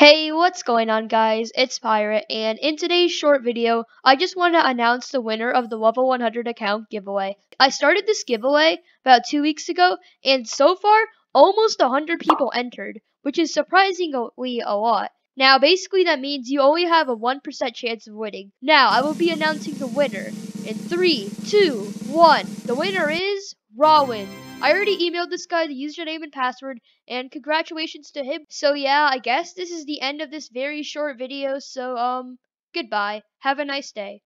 Hey, what's going on guys? It's Pirate, and in today's short video, I just want to announce the winner of the Level 100 account giveaway. I started this giveaway about two weeks ago, and so far, almost 100 people entered, which is surprisingly a lot. Now, basically that means you only have a 1% chance of winning. Now, I will be announcing the winner in 3, 2, 1. The winner is Rawin. I already emailed this guy the username and password, and congratulations to him. So yeah, I guess this is the end of this very short video, so um, goodbye. Have a nice day.